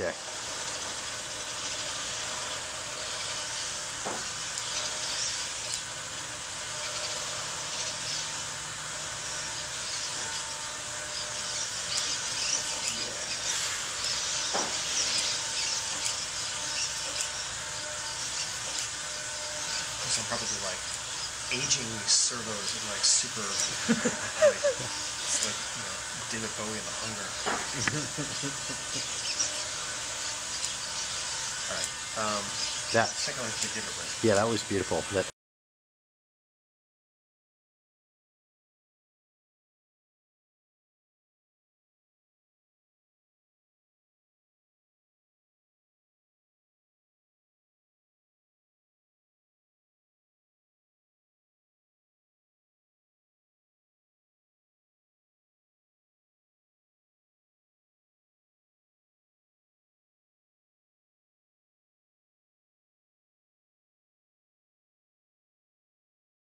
Okay. I'm probably like aging servos in like super like, it's like you know David Bowie and the Hunger. All right. Um, That second one to give a break. yeah, that was beautiful. That